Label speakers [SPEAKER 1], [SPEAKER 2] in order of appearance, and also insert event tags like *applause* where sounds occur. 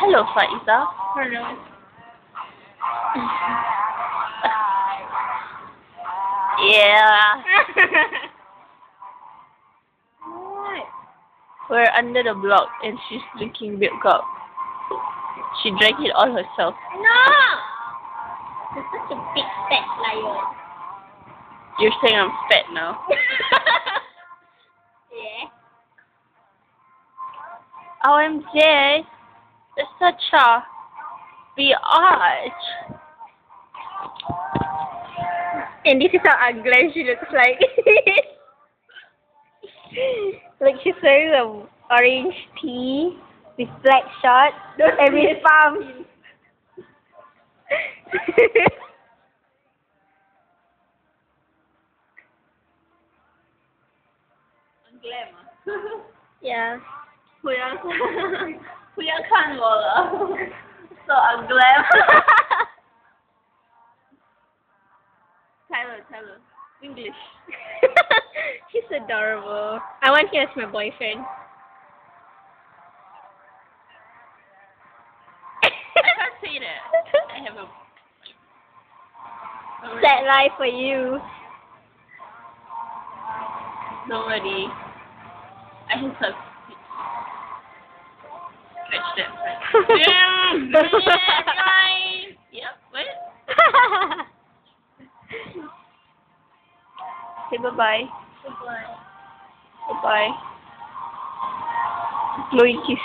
[SPEAKER 1] Hello, Faiza.
[SPEAKER 2] Hello.
[SPEAKER 1] Yeah.
[SPEAKER 2] what?
[SPEAKER 1] We're under the block and she's drinking milk cup. She drank it all herself.
[SPEAKER 2] No! You're such a big fat liar.
[SPEAKER 1] You're saying I'm fat now. *laughs*
[SPEAKER 2] yeah.
[SPEAKER 1] Oh, OMG such a biatch.
[SPEAKER 2] And this is how ugly she looks like. *laughs* like she's wearing an orange tee with black shorts and with palms. *laughs* yeah.
[SPEAKER 1] Who else? *laughs* 不要看我了，so unglam. Tyler, Tyler, English.
[SPEAKER 2] He's adorable. I want him as my boyfriend.
[SPEAKER 1] I can't say that. I have a.
[SPEAKER 2] Sad life for you.
[SPEAKER 1] Don't worry. I have some. Damn! Right. Yep. What? Say bye bye.
[SPEAKER 2] Goodbye.
[SPEAKER 1] Bye bye. Blowy kiss.